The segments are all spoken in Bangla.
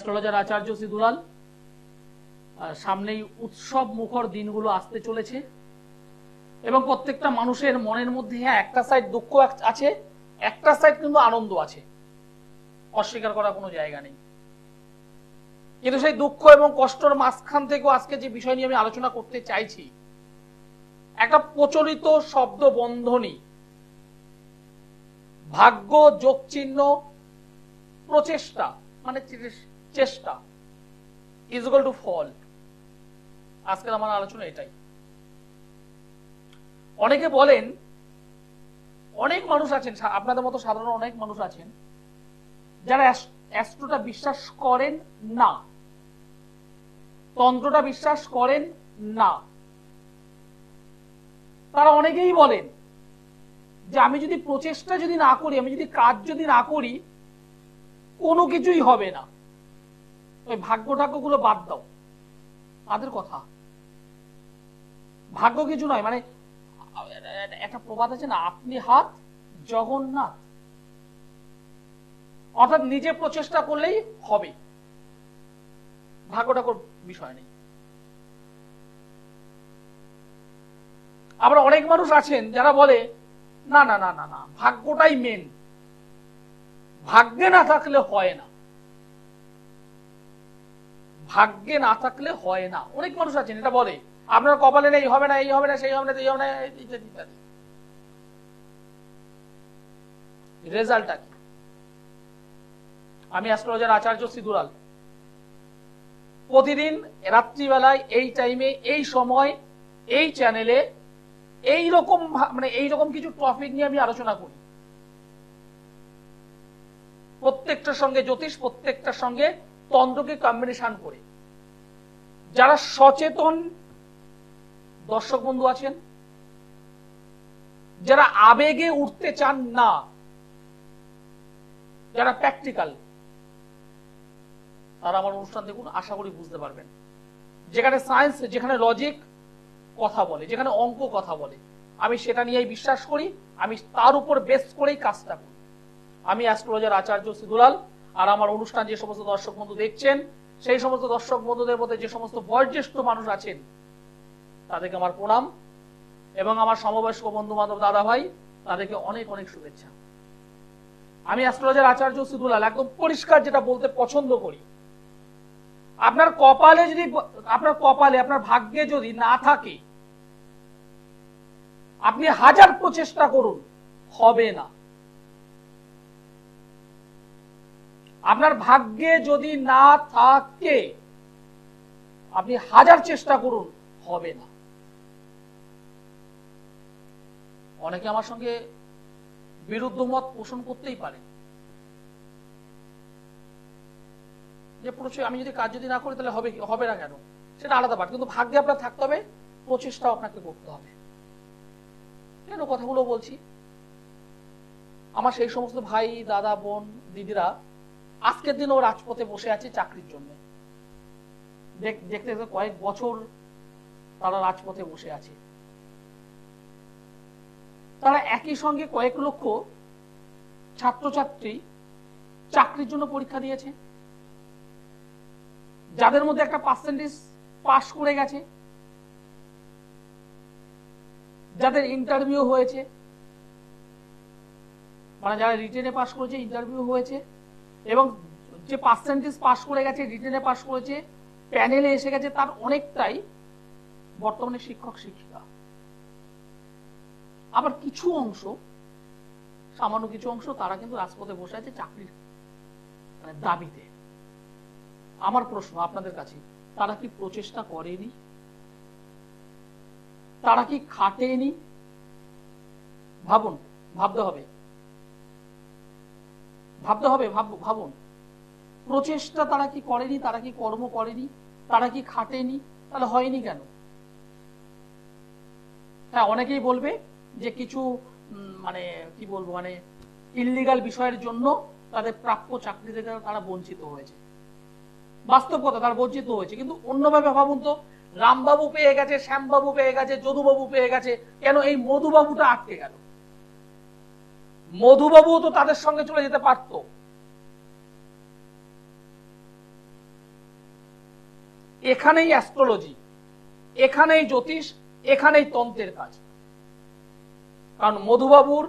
অ্যাস্ট্রোলজার আচার্য সিদুলাল সামনেই উৎসব মুখর দিনগুলো আসতে চলেছে। এবং প্রত্যেকটা মানুষের মনের মধ্যে হ্যাঁ একটা সাইড দুঃখ আছে, একটা সাইড কিন্তু আনন্দ আছে। অস্বীকার করার কোনো জায়গা নেই। কিন্তু সেই দুঃখ এবং কষ্টর মাঝখান থেকেও আজকে যে বিষয় নিয়ে আমি আলোচনা করতে চাইছি, একটা প্রচলিত শব্দ বন্ধনী, ভাগ্য যোগ চিহ্ন প্রচেষ্টা মানে চেষ্টা ইজ ইকুয়াল টু ফল আজকের আমার আলোচনা এটাই। অনেকে বলেন, অনেক মানুষ আছেন আপনাদের মতো সাধারণ অনেক মানুষ আছেন, যারা অ্যাস্ট্রোটা বিশ্বাস করেন না। তন্ত্রটা বিশ্বাস করেন না। তারা অনেকেই বলেন যে আমি যদি প্রচেষ্টা যদি না করি, আমি যদি কাজ যদি না করি, কোনো কিছুই হবে না। ওই ভাগ্য টাগ্যগুলো বাদ দাও। তাদের কথা। ভাগ্য কিছু নয় মানে একটা প্রবাদ আছে না, আপনি হাত, জগন্নাথ। অর্থাৎ নিজে প্রচেষ্টা করলেই হবে। ভাগ্য ঠাকুর বিষয় নেই। আবার অনেক মানুষ আছেন যারা বলে, না না না না না, ভাগ্যটাই মেন ভাগ্যে না থাকলে হয় না। ভাগ্যে না থাকলে হয় না। অনেক মানুষ আছেন, এটা বলে। আপনার কপালে নেই, হবে না, এই হবে না, সেই হবে না এই হবে না, ইত্যাদি ইত্যাদি। রেজাল্টটা কি? আমি অ্যাস্ট্রোলজার আচার্য সিদুরাল। প্রতিদিন রাত্রিবেলায় এই টাইমে এই সময়, এই চ্যানেলে এই রকম মানে এই রকম কিছু টপিক নিয়ে আমি আলোচনা করি। প্রত্যেকটার সঙ্গে জ্যোতিষ, প্রত্যেকটার সঙ্গে তন্ত্রকে কম্বিনেশন করে। যারা সচেতন দর্শক বন্ধু আছেন, যারা আবেগে উঠতে চান না, যারা প্র্যাকটিক্যাল তারা আমার অনুষ্ঠান দেখুন, আশা করি বুঝতে পারবেন। যেখানে সায়েন্স যেখানে লজিক কথা বলে, যেখানে অঙ্ক কথা বলে, আমি সেটা নিয়েই বিশ্বাস করি, আমি তার উপর বেস করেই কাজটা করি। আমি অ্যাস্ট্রোলজার আচার্য সিদুলাল আর আমার অনুষ্ঠান যে সমস্ত দর্শক বন্ধু দেখছেন, সেই সমস্ত দর্শক বন্ধুদের মধ্যে যে সমস্ত বয়োজ্যেষ্ঠ মানুষ আছেন, তাদেরকে আমার প্রণাম এবং আমার সমবয়স্ক বন্ধু বান্ধব দাদা ভাই তাদেরকে অনেক অনেক শুভেচ্ছা। আমি অ্যাস্ট্রোলজার আচার্য সিদুলাল একদম পরিষ্কার যেটা বলতে পছন্দ করি। আপনার কপালে যদি আপনার কপালে, আপনার ভাগ্যে যদি না থাকে, আপনি হাজার প্রচেষ্টা করুন, হবে না। আপনার ভাগ্যে যদি না থাকে, আপনি হাজার চেষ্টা করুন, হবে না। অনেকে আমার সঙ্গে বিরুদ্ধ মত পোষণ করতেই পারে। যে প্রচুর আমি যদি কাজ যদি না করি, তাহলে হবে হবে না কেন? সেটা আলাদা পাঠ কিন্তু ভাগ্যে আপনার থাকতে হবে, প্রচেষ্টাও আপনাকে করতে হবে। কেন কথাগুলো বলছি? আমার সেই সমস্ত ভাই, দাদা, বোন, দিদিরা আজকের দিন ও রাজপথে বসে আছে চাকরির জন্য। দেখতে কয়েক বছর তারা রাজপথে বসে আছে। তারা একই সঙ্গে কয়েক লক্ষ ছাত্রছাত্রী চাকরির জন্য পরীক্ষা দিয়েছে। যাদের মধ্যে একটা পার্সেন্টেজ পাশ করে গেছে। যাদের ইন্টারভিউ হয়েছে। মানে যারা রিটেনে পাশ করেছে ইন্টারভিউ হয়েছে। এবং যে পার্সেন্টেজ পাশ করে গেছে রিটেনে পাশ করেছে প্যানেলে এসে গেছে, তার অনেকটাই বর্তমানে শিক্ষক, শিক্ষিকা। আবার কিছু অংশ, সামান্য কিছু অংশ তারা কিন্তু রাজপথে বসে আছে চাকরির মানে দাবিতে। আমার প্রশ্ন আপনাদের কাছে, তারা কি প্রচেষ্টা করেনি? তারা কি খাটেনি? ভাবুন, ভাবতে হবে। ভাবতে হবে, ভাব- ভাবুন। প্রচেষ্টা তারা কি করেনি, তারা কি কর্ম করেনি, তারা কি খাটেনি, তাহলে হয়নি কেন? হ্যাঁ অনেকেই বলবে যে কিছু মানে কি বলব মানে ইল্লিগাল বিষয়ের জন্য তাদের প্রাপ্য চাকরি থেকে তারা বঞ্চিত হয়েছে। বাস্তব কথা তারা বঞ্চিত হয়েছে। কিন্তু অন্যভাবে ভাবুন তো, রামবাবু পেয়ে গেছে, শ্যামবাবু পেয়ে গেছে, যদুবাবু পেয়ে গেছে, কেন এই মধুবাবুটা আটকে গেল? মধুবাবু তো তাদের সঙ্গে চলে যেতে পারতো। এখানেই অ্যাস্ট্রোলজি, এখানেই জ্যোতিষ, এখানেই তন্ত্রের কাজ। কারণ মধুবাবুর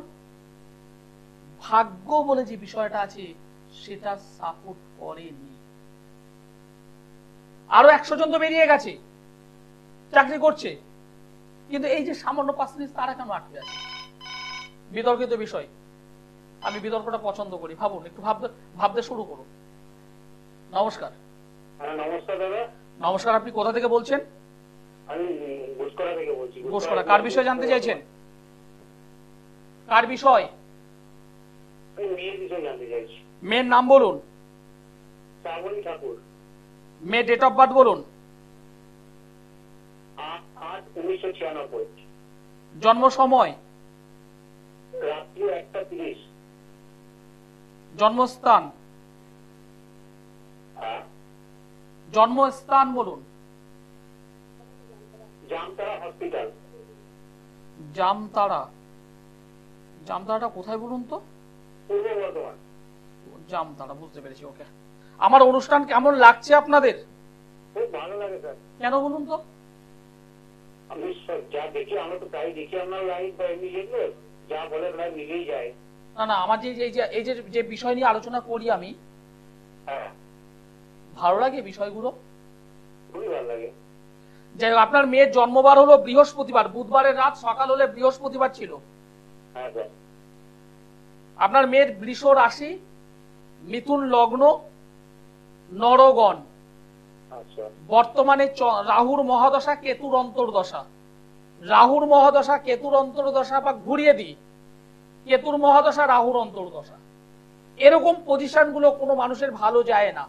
ভাগ্য বলে যে বিষয়টা আছে, সেটা সাপোর্ট করেনি। আরও একশো জন তো বেরিয়ে গেছে, চাকরি করছে। কিন্তু এই যে সামান্য পার্সেন্টেজ তারা কেন আটকে আছে? বিতর্কিত বিষয়। আমি বিতর্কটা পছন্দ করি। ভাবুন একটু ভাবতে ভাবতে শুরু করুন। নমস্কার। হ্যাঁ নমস্কার দাদা। নমস্কার আপনি কোথা থেকে বলছেন? আমি ঘুষকরা থেকে বলছি ঘোষকরা কার বিষয়ে জানতে চাইছেন? কার বিষয়? মেয়ের নাম বলুন। শ্রাবণী ঠাকুর। মেয়ে ডেট অফ বার্থ বলুন। জন্ম সময়? রাত্রি একটা তিরিশ। জন্মস্থান। হ্যাঁ? জন্মস্থান বলুন। জামতারা জামতারাটা কোথায় বলুন তো? জামতারা বুঝতে পেরেছি ওকে। আমার অনুষ্ঠান কেমন লাগছে আপনাদের? কেন বলুন তো? আমি যা দেখি আমরা তো প্রায় দেখি আপনার লাইভ বা এমনি যা বলে প্রায় মিলেই যায়। না না আমার যে এই যে এই যে বিষয় নিয়ে আলোচনা করি আমি হ্যাঁ। ভালো লাগে বিষয়গুলো? খুবই ভালো লাগে। যাই হোক আপনার মেয়ের জন্মবার হলো বৃহস্পতিবার বুধবারের রাত সকাল হলে বৃহস্পতিবার ছিল। হ্যাঁ আপনার মেয়ের বৃষ রাশি মিথুন লগ্ন নরগণ। আচ্ছা। বর্তমানে রাহুর মহাদশা কেতুর অন্তর্দশা। রাহুর মহাদশা কেতুর অন্তর্দশা বা ঘুরিয়ে দিই। কেতুর মহাদশা রাহুর অন্তর্দশা। এরকম পজিশনগুলো কোনো মানুষের ভালো যায় না।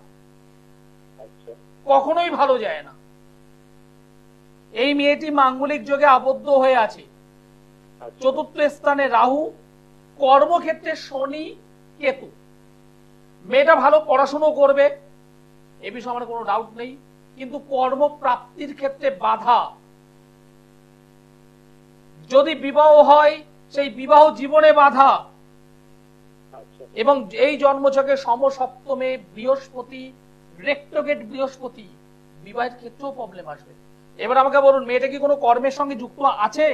কখনোই ভালো যায় না। এই মেয়েটি মাঙ্গলিক যোগে আবদ্ধ হয়ে আছে। চতুর্থ স্থানে রাহু, কর্মক্ষেত্রে শনি, কেতু। মেয়েটা ভালো পড়াশুনো করবে, এ বিষয়ে আমার কোনো ডাউট নেই। কিন্তু কর্মপ্রাপ্তির ক্ষেত্রে বাধা। যদি বিবাহ হয় সেই বিবাহ জীবনে বাধা। এবং এই জন্মছকে সমসপ্তমে বৃহস্পতি রেক্টোগেট বৃহস্পতি বিবাহের ক্ষেত্রেও প্রবলেম আসবে। এবার আমাকে বলুন মেয়েটা কি কোনো কর্মের সঙ্গে যুক্ত আছে।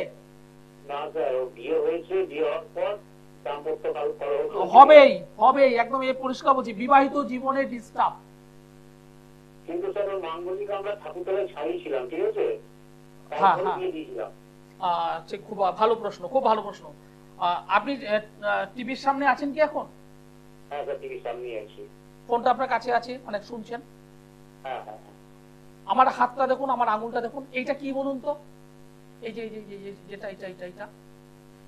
হবেই হবেই একদম এ পরিষ্কার বলছি বিবাহিত জীবনে ডিস্টার্ব কিন্তু স্যার মাঙ্গলিক আমরা ঠাকুরতলায় ছাড়িয়েছিলাম ঠিক আছে? হ্যাঁ, হ্যাঁ। খুব ভালো প্রশ্ন খুব ভালো প্রশ্ন। আপনি টিভির সামনে আছেন কি এখন? হ্যাঁ স্যার টিভির সামনে আছি। ফোনটা আপনার কাছে আছে মানে শুনছেন? হ্যাঁ হ্যাঁ। আমার হাতটা দেখুন আমার আঙুলটা দেখুন এইটা কি বলুন তো? এই যে এই যে- যেটা এটা এটা এটা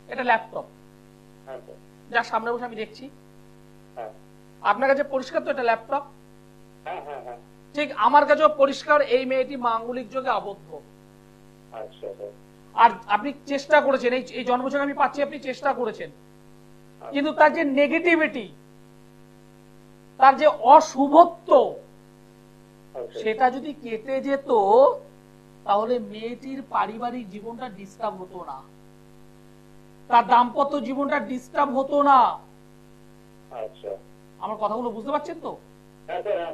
এটা ল্যাপটপ। হ্যাঁ যার সামনে বসে আমি দেখছি। হ্যাঁ। আপনার কাছে পরিষ্কার তো এটা ল্যাপটপ? হ্যাঁ ঠিক আমার কাছেও পরিষ্কার এই মেয়েটি মাঙ্গলিক যোগে আবদ্ধ। আচ্ছা আর আপনি চেষ্টা করেছেন এই এই জন্মছকে আমি পাচ্ছি আপনি চেষ্টা করেছেন। কিন্তু তার যে নেগেটিভিটি তার যে অশুভত্ব সেটা যদি কেটে যেত তাহলে মেয়েটির পারিবারিক জীবনটা ডিস্টার্ব হতো না। তার দাম্পত্য জীবনটা ডিস্টার্ব হতো না। আচ্ছা। আমার কথাগুলো বুঝতে পারছেন তো? হ্যাঁ হ্যাঁ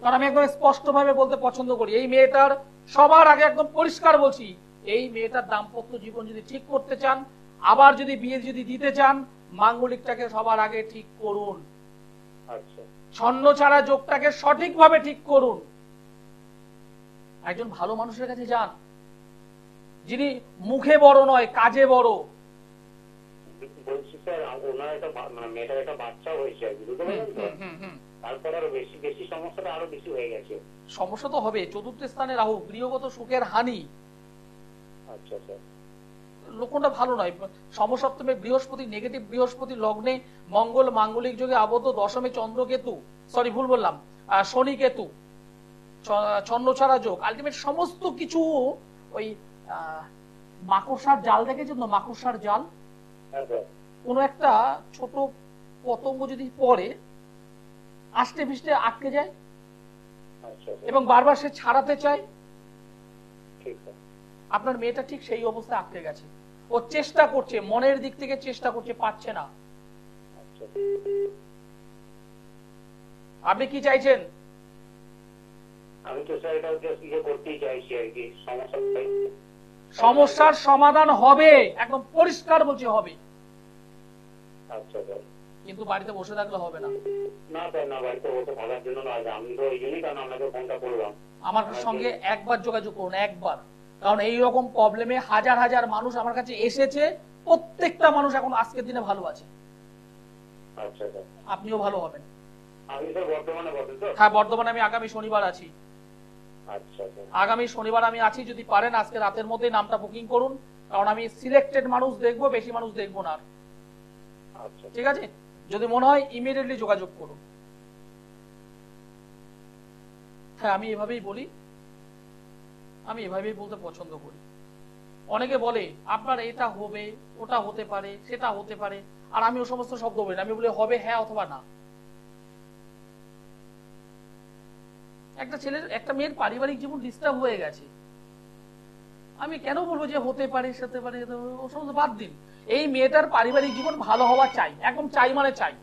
কারণ আমি একদম স্পষ্ট ভাবে বলতে পছন্দ করি। এই মেয়েটার সবার আগে একদম পরিষ্কার বলছি এই মেয়েটার দাম্পত্য জীবন যদি ঠিক করতে চান আবার যদি বিয়ে যদি দিতে চান মাঙ্গলিকটাকে সবার আগে ঠিক করুন। আচ্ছা। ছন্ন ছাড়া যোগটাকে সঠিকভাবে ঠিক করুন। একজন ভালো মানুষের কাছে যান যিনি মুখে বড় নয় কাজে বড়। বলছি স্যার ওনার একটা মানে মেয়েটার একটা বাচ্চা হয়েছে বুঝতে পারলেন তো? হুম, হুম, হুম। তারপর আরও বেশি বেশি সমস্যাটা আরও বেশি হয়ে গেছে। সমস্যা তো হবে চতুর্থ স্থানে রাহু গৃহগত সুখের হানি। আচ্ছা স্যার লক্ষণটা ভালো নয়। সমসপ্তমে বৃহস্পতি নেগেটিভ বৃহস্পতি লগ্নে মঙ্গল মাঙ্গলিক যোগে আবদ্ধ দশমে চন্দ্র কেতু সরি ভুল বললাম শনি কেতু ছ- ছন্নছাড়া যোগ। আলটিমেট সমস্ত কিছু ওই মাকড়সার জাল দেখেছেন তো? মাকড়সার জাল? হ্যাঁ স্যার কোনো একটা ছোট পতঙ্গ যদি পড়ে আষ্টে ফিষ্টে আটকে যায় আচ্ছা এবং বারবার সে ছাড়াতে চায়? ঠিক স্যার আপনার মেয়েটা ঠিক সেই অবস্থায় আটকে গেছে। ও চেষ্টা করছে মনের দিক থেকে চেষ্টা করছে পাচ্ছে না। আপনি কি চাইছেন? আমি তো ইয়ে করতেই চাইছি আর কি সমস্যার সমাধান হবে একদম পরিষ্কার বলছি হবে। আচ্ছা কিন্তু বাড়িতে বসে থাকলে হবে না। আমার সঙ্গে একবার যোগাযোগ করুন একবার। কারণ এই রকম প্রবলেমে হাজার হাজার মানুষ আমার কাছে এসেছে প্রত্যেকটা মানুষ এখন আজকের দিনে ভালো আছে। আচ্ছা আপনিও ভালো হবেন। হ্যাঁ বর্তমানে আমি আগামী শনিবার আছি। আচ্ছা আগামী শনিবার আমি আছি যদি পারেন আজকে রাতের মধ্যেই নামটা বুকিং করুন। কারণ আমি সিলেক্টেড মানুষ দেখব বেশি মানুষ দেখব না। আচ্ছা। ঠিক আছে? যদি মনে হয় ইমিডিয়েটলি যোগাযোগ করুন। হ্যাঁ আমি এভাবেই বলি। আমি এভাবেই বলতে পছন্দ করি। অনেকে বলে, আপনার এটা হবে, ওটা হতে পারে, সেটা হতে পারে, আর আমি ও সমস্ত শব্দ বলি আমি বলি, হবে হ্যাঁ অথবা না। একটা ছেলের, একটা মেয়ের পারিবারিক জীবন ডিস্টার্ব হয়ে গেছে। আমি কেন বলব যে হতে পারে, সেতে পারে ও সমস্ত বাদ দিন। এই মেয়েটার পারিবারিক জীবন ভালো হওয়া চাই, একদম চাই মানে চাই।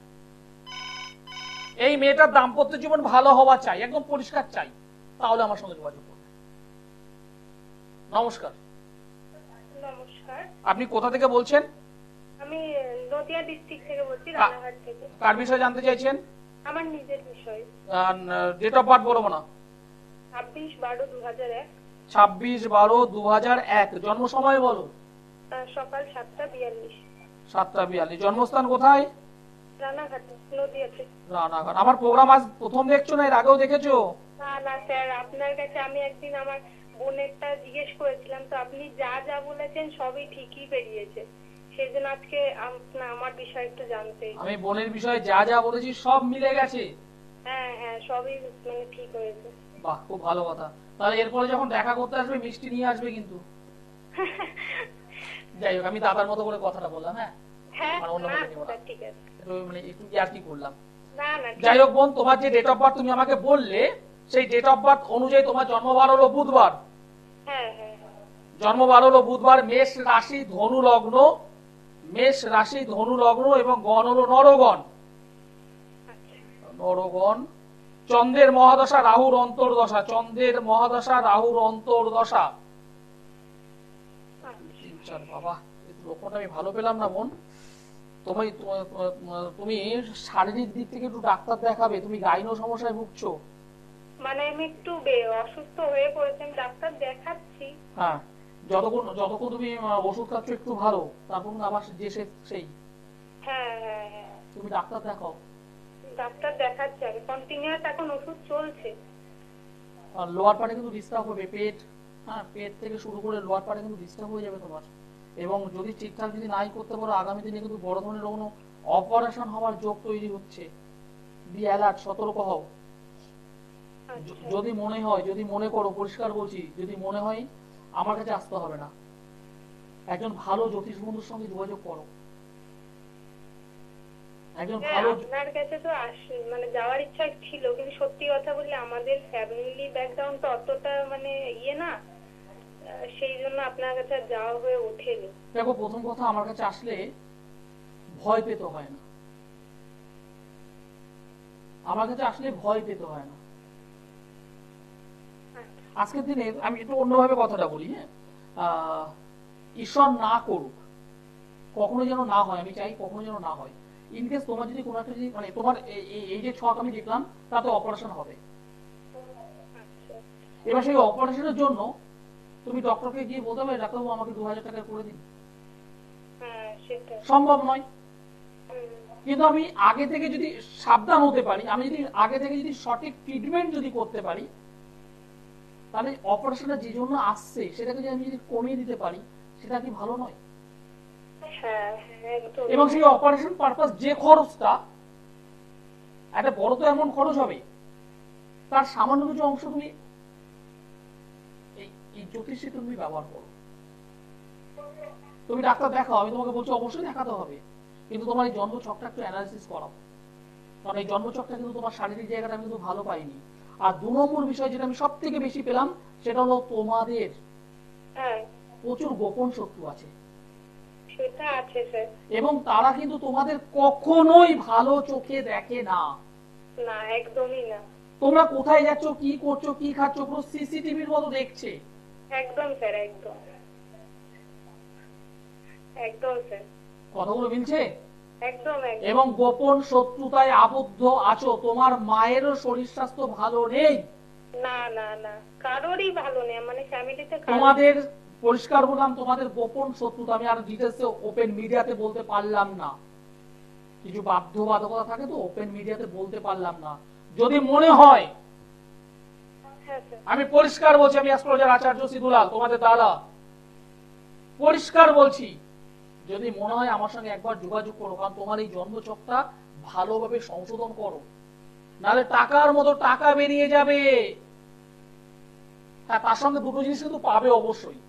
এই মেয়েটার দাম্পত্য জীবন ভালো হওয়া চাই, একদম পরিষ্কার চাই। তাহলে আমার সঙ্গে যোগাযোগ নমস্কার। নমস্কার। আপনি কোথা থেকে বলছেন? আমি নদিয়া ডিস্ট্রিক্ট থেকে বলছি রানাঘাট থেকে। কার বিষয়ে জানতে চাইছেন? আমার নিজের বিষয়। ডেট অফ বার্থ বলব না? ছাব্বিশ বারো দু হাজার এক। ছাব্বিশ বারো দু হাজার এক। জন্ম সময় বলো সকাল সাতটা বিয়াল্লিশ। সাতটা বিয়াল্লিশ। জন্মস্থান কোথায়? রানাঘাটে নদিয়াতে রানাঘাট। আমার প্রোগ্রাম আজ প্রথম দেখছ না এর আগেও দেখেছ? না না স্যার আপনার কাছে আমি একদিন আমার বোনেরটা জিজ্ঞেস করেছিলাম তো আপনি যা যা বলেছেন সবই ঠিকই বেরিয়েছে। সেই জন্য আজকে আপনা- আমার বিষয় একটু জানতে আমি বোনের বিষয়ে যা যা বলেছি সব মিলে গেছে? হ্যাঁ হ্যাঁ সবই মানে ঠিক হয়েছে। বাহ খুব ভালো কথা। তাহলে এরপরে যখন দেখা করতে আসবে মিষ্টি নিয়ে আসবে কিন্তু। যাই হোক আমি দাদার মতো করে কথাটা বললাম হ্যাঁ? হ্যাঁ যাই হোক বোন তোমার যে ডেট অফ বার্থ তুমি আমাকে বললে সেই ডেট অফ বার্থ অনুযায়ী তোমার জন্মবার হলো বুধবার। জন্মবার হলো বুধবার, মেষ রাশি ধনু লগ্ন, মেষ রাশি ধনু লগ্ন এবং গণ হলো নরগণ। নরগণ। চন্দ্রের মহাদশা, রাহুর অন্তর্দশা। চন্দ্রের মহাদশা, রাহুর অন্তর্দশা। বাবা ভালো পেলাম না তুমি তুমি শারীরিক দিক থেকে একটু ডাক্তার দেখাবে। তুমি গাইনো সমস্যায় ভুগছো। মানে আমি একটু অসুস্থ হয়ে পড়েছি আমি ডাক্তার দেখাচ্ছি। হ্যাঁ যতক্ষণ যতক্ষণ তুমি ওষুধ খাচ্ছ একটু ভালো তারপর আবার যে সেই। হ্যাঁ হ্যাঁ হ্যাঁ। তুমি ডাক্তার দেখাও। ডাক্তার দেখাচ্ছি আমি কন্টিনিউয়াস এখন ওষুধ চলছে। আর লোয়ার পার্টে কিন্তু ডিস্টার্ব হবে পেট হ্যাঁ পেট থেকে শুরু করে লোয়ার পার্টে কিন্তু ডিস্টার্ব হয়ে যাবে তোমার। এবং যদি ঠিকঠাক যদি নাই করতে পারো আগামী দিনে কিন্তু বড় ধরনের কোনো অপারেশন হওয়ার যোগ তৈরি হচ্ছে। বি অ্যালার্ট সতর্ক হও। যদি মনে হয় যদি মনে করো পরিষ্কার বলছি যদি মনে হয় আমার কাছে আসতে হবে না। একজন ভালো জ্যোতিষ বন্ধুর সঙ্গে যোগাযোগ করো। একজন হ্যাঁ, ভালো আপনার কাছে তো মানে যাওয়ার ইচ্ছা ছিল কিন্তু সত্যি কথা বললে আমাদের ফ্যামিলি ব্যাকগ্রাউন্ড তো অতটা মানে ইয়ে না। সেই জন্য আপনার কাছে যাওয়া হয়ে ওঠেনি। দেখো প্রথম কথা আমার কাছে আসলে ভয় পেতে হয় না। আমার কাছে আসলে ভয় পেতে হয় না। আজকের দিনে আমি একটু অন্যভাবে কথাটা বলি হ্যাঁ? ঈশ্বর না করুক কখনো যেন না হয় আমি চাই কখনো যেন না হয়। ইনকেস তোমার যদি কোনো একটা যদি মানে তোমার এই- যে ছক আমি দেখলাম তাতে অপারেশন হবে। এবার সেই অপারেশনের জন্য তুমি ডক্টরকে গিয়ে বলতে হবে ডাক্তারবাবু আমাকে দু হাজার টাকা করে দিন। হ্যাঁ সম্ভব নয়। কিন্তু আমি আগে থেকে যদি সাবধান হতে পারি আমি যদি আগে থেকে যদি সঠিক ট্রিটমেন্ট যদি করতে পারি তাহলে অপারেশনটা যে জন্য আসছে সেটাকে যদি আমি যদি কমিয়ে দিতে পারি সেটা কি ভালো নয়? হ্যাঁ হ্যাঁ এবং সেই অপারেশন পারপাস যে খরচটা একটা বড় তো এমন খরচ হবে তার সামান্য কিছু অংশ তুমি এই এই জ্যোতিষে তুমি ব্যবহার করো। তুমি ডাক্তার দেখাও আমি তোমাকে বলছি অবশ্যই দেখাতে হবে কিন্তু তোমার এই জন্ম ছকটা একটু অ্যানালিসিস করাও। কারণ এই জন্ম ছকটা কিন্তু তোমার শারীরিক জায়গাটা আমি কিন্তু ভালো পাইনি। আর দু নম্বর বিষয় যেটা আমি সব থেকে বেশি পেলাম সেটা হলো তোমাদের হ্যাঁ। প্রচুর গোপন শত্রু আছে। এবং তারা কিন্তু তোমাদের কখনোই ভালো চোখে দেখে না। না একদমই না। তোমরা কোথায় যাচ্ছ কি করছ কি খাচ্ছ পুরো সিসিটিভির মতো দেখছে। একদম স্যার একদম। একদম স্যার। কথাগুলো মিলছে? এবং গোপন শত্রুতায় আবদ্ধ আছো তোমার মায়েরও শরীর স্বাস্থ্য ভালো নেই। না না না কারোরই ভালো নেই মানে ফ্যামিলিতে তোমাদের পরিষ্কার বললাম তোমাদের গোপন শত্রুতা আমি আর ডিটেলসে ওপেন মিডিয়াতে বলতে পারলাম না। কিছু বাধ্যবাধকতা থাকে তো ওপেন মিডিয়াতে বলতে পারলাম না। যদি মনে হয় হ্যাঁ আমি পরিষ্কার বলছি আমি অ্যাস্ট্রোলজার আচার্য সিধুলাল তোমাদের দাদা। পরিষ্কার বলছি যদি মনে হয় আমার সঙ্গে একবার যোগাযোগ করো কারণ তোমার এই জন্মচকটা ভালোভাবে সংশোধন করো। নাহলে টাকার মতো টাকা বেরিয়ে যাবে। হ্যাঁ তার সঙ্গে দুটো জিনিস কিন্তু পাবে অবশ্যই।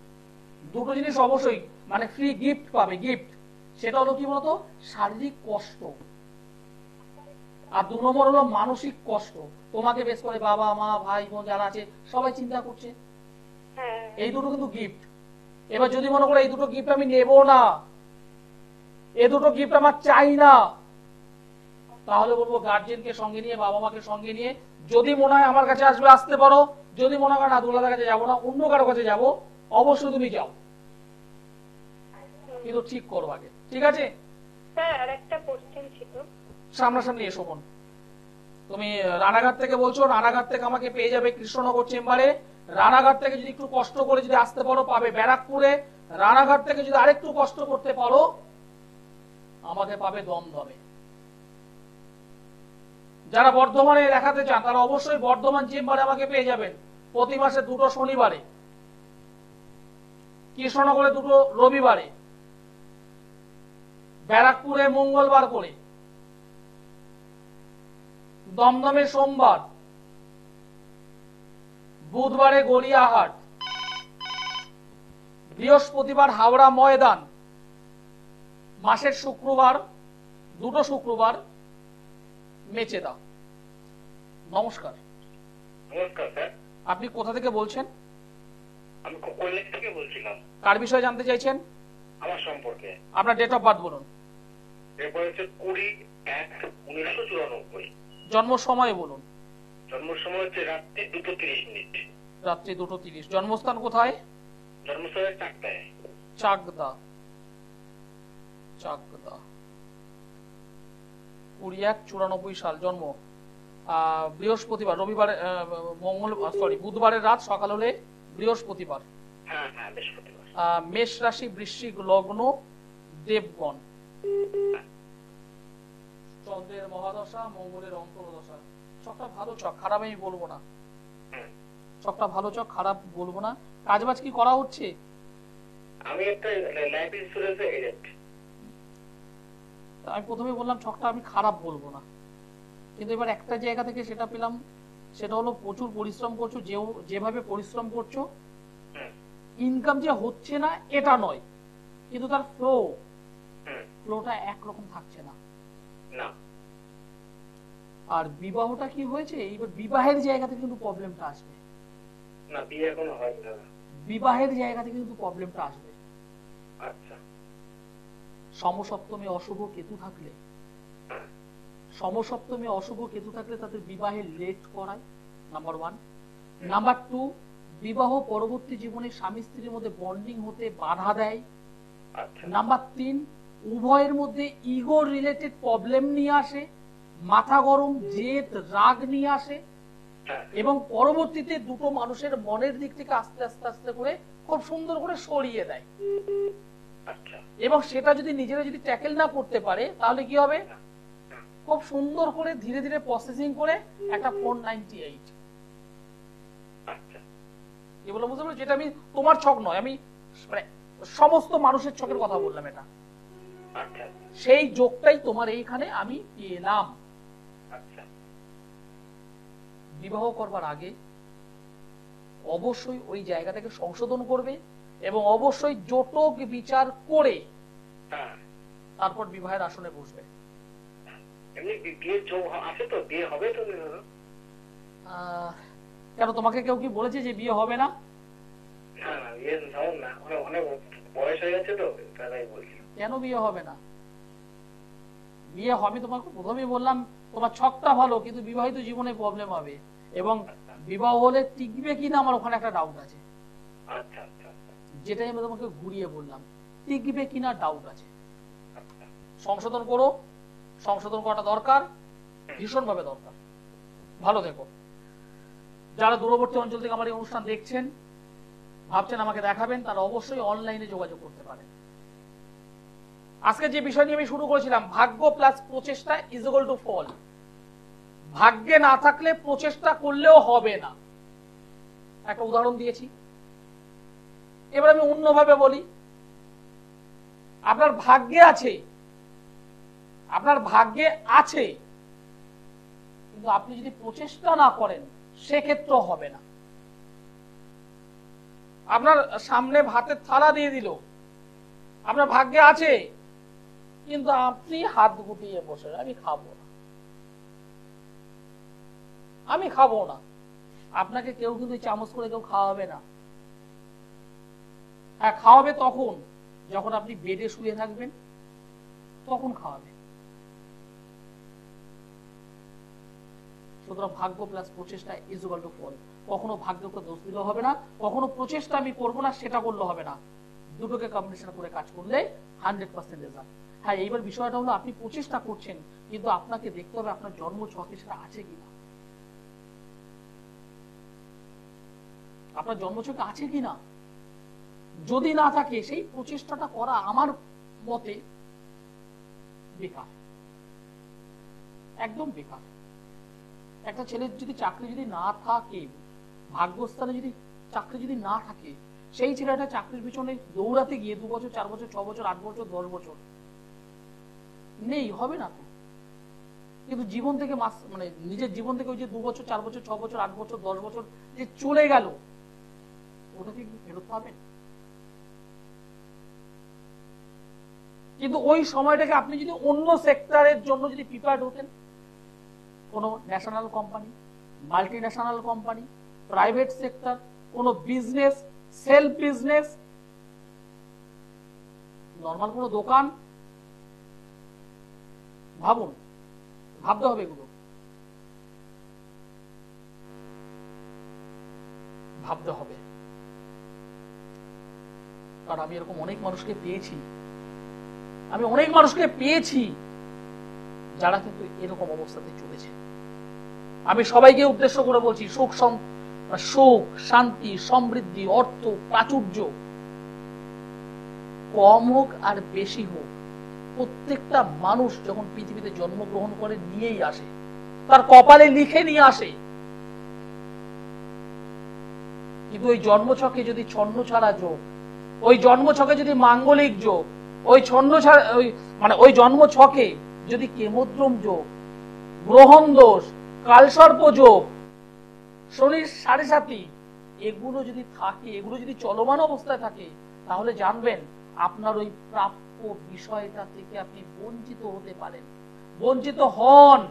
দুটো জিনিস অবশ্যই মানে ফ্রি গিফট পাবে গিফট সেটা হলো কি বলতো? শারীরিক কষ্ট। আর দু নম্বর হলো মানসিক কষ্ট। তোমাকে বেশ করে বাবা মা ভাই বোন যারা আছে সবাই চিন্তা করছে। হ্যাঁ। এই দুটো কিন্তু গিফট এবার যদি মনে করো এই দুটো গিফট আমি নেব না এই দুটো গিফট আমার চাই না। তাহলে বলব গার্জেনকে সঙ্গে নিয়ে বাবা মাকে সঙ্গে নিয়ে যদি মনে হয় আমার কাছে আসবে আসতে পারো। যদি মনে হয় না দুলাদার কাছে যাব না অন্য কারও কাছে যাব অবশ্যই তুমি যাও। কিন্তু ঠিক করো আগে ঠিক আছে? ছিল। সামনাসামনি এসো বোন। তুমি রানাঘাট থেকে বলছো রানাঘাট থেকে আমাকে পেয়ে যাবে কৃষ্ণনগর চেম্বারে। রানাঘাট থেকে যদি একটু কষ্ট করে যদি আসতে পারো পাবে ব্যারাকপুরে। রানাঘাট থেকে যদি আরেকটু কষ্ট করতে পারো আমাকে পাবে দমদমে। যারা বর্ধমানে দেখাতে চান, তারা অবশ্যই বর্ধমান চেম্বারে আমাকে পেয়ে যাবেন প্রতি মাসে দুটো শনিবারে। কৃষ্ণনগরে দুটো রবিবারে। ব্যারাকপুরে মঙ্গলবার করে। দমদমে সোমবার। বুধবারে গড়িয়াহাট। বৃহস্পতিবার হাওড়া ময়দান। মাসের শুক্রবার দুটো শুক্রবার মেচেদা নমস্কার। নমস্কার আপনি কোথা থেকে বলছেন? আমি কল্যাণ থেকে বলছিলাম। কার বিষয়ে জানতে চাইছেন? আমার সম্পর্কে। আপনার ডেট অফ বার্থ বলুন। জন্ম সময় বলুন। জন্ম সময় হচ্ছে রাত্রি দুটো তিরিশ মিনিট। রাত্রি দুটো তিরিশ। জন্মস্থান কোথায়? চারটায় চাকদা। চাকদা। কুড়ি এক চুরানব্বই সাল জন্ম। বৃহস্পতিবার রবিবার মঙ্গল সরি বুধবারের রাত সকাল হলে বৃহস্পতিবার। হ্যাঁ হ্যাঁ মেষ রাশি বৃশ্চিক লগ্ন দেবগণ। চন্দ্রের মহাদশা মঙ্গলের অন্তর্দশা। চকটা ভালো চক খারাপ আমি বলব না। চকটা ভালো চক খারাপ বলব না। কাজবাজ কি করা হচ্ছে? আমি একটা লাইফ ইন্স্যুরেন্স এজেন্ট আমি প্রথমে বললাম ছকটা আমি খারাপ বলব না। কিন্তু এবার একটা জায়গা থেকে সেটা পেলাম সেটা হলো প্রচুর পরিশ্রম করছ যে যেভাবে পরিশ্রম করছ ইনকাম যে হচ্ছে না এটা নয় কিন্তু তার ফ্লো হুম ফ্লোটা একরকম থাকছে না। আর বিবাহটা কি হয়েছে? এইবার বিবাহের জায়গাতে কিন্তু প্রবলেমটা আসবে। বিবাহের জায়গাতে কিন্তু প্রবলেমটা আসবে। আচ্ছা। সমসপ্তমে অশুভ কেতু থাকলে সমসপ্তমে অশুভ কেতু থাকলে তাদের বিবাহে লেট করায় নাম্বার ওয়ান নাম্বার টু বিবাহ পরবর্তী জীবনে স্বামী স্ত্রীর মধ্যে বন্ডিং হতে বাধা দেয়। আচ্ছা। নাম্বার তিন উভয়ের মধ্যে ইগো রিলেটেড প্রবলেম নিয়ে আসে মাথা গরম জেদ রাগ নিয়ে আসে। হ্যাঁ। এবং পরবর্তীতে দুটো মানুষের মনের দিক থেকে আস্তে আস্তে আস্তে করে খুব সুন্দর করে সরিয়ে দেয়। আচ্ছা এবং সেটা যদি নিজেরা যদি ট্যাকেল না করতে পারে তাহলে কি হবে? খুব সুন্দর করে ধীরে ধীরে প্রসেসিং করে একটা ফোর নাইনটি এইট। আচ্ছা। এগুলো বুঝতে পারছ? যেটা আমি তোমার ছক নয় আমি মানে সমস্ত মানুষের ছকের কথা বললাম এটা। আচ্ছা। সেই যোগটাই তোমার এইখানে আমি পেলাম। আচ্ছা। বিবাহ করবার আগে অবশ্যই ওই জায়গাটাকে সংশোধন করবে এবং অবশ্যই জটক বিচার করে হ্যাঁ। তারপর বিবাহের আসনে বসবে। কেন তোমাকে কেউ কি বলেছে যে বিয়ে হবে না? কেন বিয়ে হবে না? বিয়ে হবে তোমাকে প্রথমেই বললাম তোমার ছকটা ভালো কিন্তু বিবাহিত জীবনে প্রবলেম হবে। এবং বিবাহ হলে টিকবে কিনা আমার ওখানে একটা ডাউট আছে। আচ্ছা আচ্ছা। যেটাই আমি তোমাকে ঘুরিয়ে বললাম টিকবে কিনা ডাউট আছে। সংশোধন করো, সংশোধন করাটা দরকার, ভীষণভাবে দরকার। ভালো থেকো। যারা দূরবর্তী অঞ্চল থেকে আমার এই অনুষ্ঠান দেখছেন, ভাবছেন আমাকে দেখাবেন, তারা অবশ্যই অনলাইনে যোগাযোগ করতে পারেন। আজকে যে বিষয় নিয়ে আমি শুরু করেছিলাম, ভাগ্য প্লাস প্রচেষ্টা ইজ ইকুয়াল টু ফল ভাগ্যে না থাকলে প্রচেষ্টা করলেও হবে না। একটা উদাহরণ দিয়েছি। এবার আমি অন্যভাবে বলি। আপনার ভাগ্যে আছে। আপনার ভাগ্যে আছে। কিন্তু আপনি যদি প্রচেষ্টা না করেন সেক্ষেত্রে হবে না। আপনার সামনে ভাতের থালা দিয়ে দিল। আপনার ভাগ্যে আছে। কিন্তু আপনি হাত গুটিয়ে বসে আমি খাব না। আমি খাব না। আপনাকে কেউ কিন্তু চামচ করে কেউ খাওয়াবে না। খাওয়াবে তখন। যখন আপনি বেডে শুয়ে থাকবেন, তখন খাওয়াবে। সুতরাং ভাগ্য প্লাস প্রচেষ্টা ইজুগাল টু ফল কখনো ভাগ্যকে দোষ দিলে হবে না, কখনো প্রচেষ্টা আমি করব না, সেটা করলে হবে না। দুটোকে কম্বিনেশন করে কাজ করলে হান্ড্রেড পার্সেন্ট রেজাল্ট হ্যাঁ এইবার বিষয়টা হলো আপনি প্রচেষ্টা করছেন, কিন্তু আপনাকে দেখতে হবে আপনার জন্ম ছকে সেটা আছে কিনা। আপনার জন্ম ছকে আছে কিনা? যদি না থাকে, সেই প্রচেষ্টাটা করা আমার মতে বেকার। একদম বেকার। একটা ছেলের যদি চাকরি যদি না থাকে, ভাগ্যস্থানে যদি চাকরি যদি না থাকে, সেই ছেলেটা চাকরির পিছনে দৌড়াতে গিয়ে দু বছর, চার বছর, ছ বছর, আট বছর, দশ বছর নেই, হবে না তো? কিন্তু জীবন থেকে মাস মানে নিজের জীবন থেকে ওই যে দু বছর, চার বছর, ছ বছর, আট বছর, দশ বছর যে চলে গেল ওটা কি ফেরত পাবেন? কিন্তু ওই সময়টাকে আপনি যদি অন্য সেক্টরের জন্য যদি প্রিপেয়ার্ড হতেন, কোনো national company multi national company private sector কোনো বিজনেস সেলফ বিজনেস নর্মাল কোনো দোকান, ভাবুন, ভাবতে হবে এগুলো। ভাবতে হবে। কারণ আমি এরকম অনেক মানুষকে পেয়েছি। আমি অনেক মানুষকে পেয়েছি যারা কিন্তু এরকম অবস্থাতে চলেছে। আমি সবাইকে উদ্দেশ্য করে বলছি, সুখ সুখ, শান্তি, সমৃদ্ধি, অর্থ, প্রাচুর্য কম হোক আর বেশি হোক, প্রত্যেকটা মানুষ যখন পৃথিবীতে জন্মগ্রহণ করে নিয়েই আসে, তার কপালে লিখে নিয়ে আসে। কিন্তু ওই জন্মছকে যদি ছন্ন ছাড়া যোগ, ওই জন্মছকে যদি মাঙ্গলিক যোগ ওই ছন্ন ওই মানে ওই জন্মছকে যদি কেমোদ্রম যোগ, গ্রহণ দোষ, কালসর্প যোগ, শনির সাড়ে সাতি, এগুলো যদি থাকে, এগুলো যদি চলমান অবস্থায় থাকে, তাহলে জানবেন আপনার ওই প্রাপ্য বিষয়টা থেকে আপনি বঞ্চিত হতে পারেন। বঞ্চিত হন।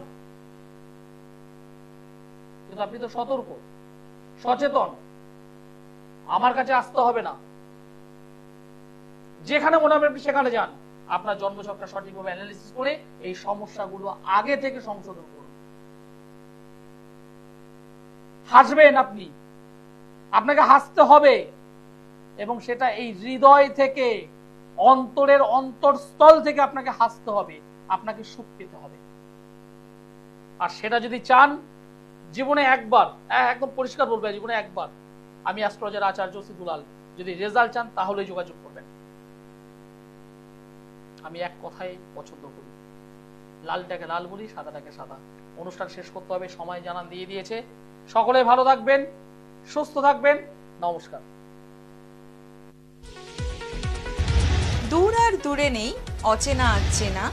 কিন্তু আপনি তো সতর্ক, সচেতন। আমার কাছে আসতে হবে না। যেখানে মনে হবে আপনি সেখানে যান। আপনার জন্মছকটা সঠিকভাবে অ্যানালিসিস করে এই সমস্যাগুলো আগে থেকে সংশোধন করুন। হাসবেন আপনি। আপনাকে হাসতে হবে এবং সেটা এই হৃদয় থেকে অন্তরের অন্তরস্থল থেকে আপনাকে হাসতে হবে আপনাকে সুখ পেতে হবে। আর সেটা যদি চান জীবনে একবার হ্যাঁ, একদম পরিষ্কার বলবে জীবনে একবার। আমি অ্যাস্ট্রোলজার আচার্য সিদুলাল। যদি রেজাল্ট চান তাহলে যোগাযোগ আমি এক কথায় পছন্দ করি। লালটাকে লাল বলি, সাদাটাকে সাদা। অনুষ্ঠান শেষ করতে হবে, সময় জানান দিয়ে দিয়েছে। সকলে ভালো থাকবেন, সুস্থ থাকবেন, নমস্কার। দূর আর দূরে নেই, অচেনা আচেনা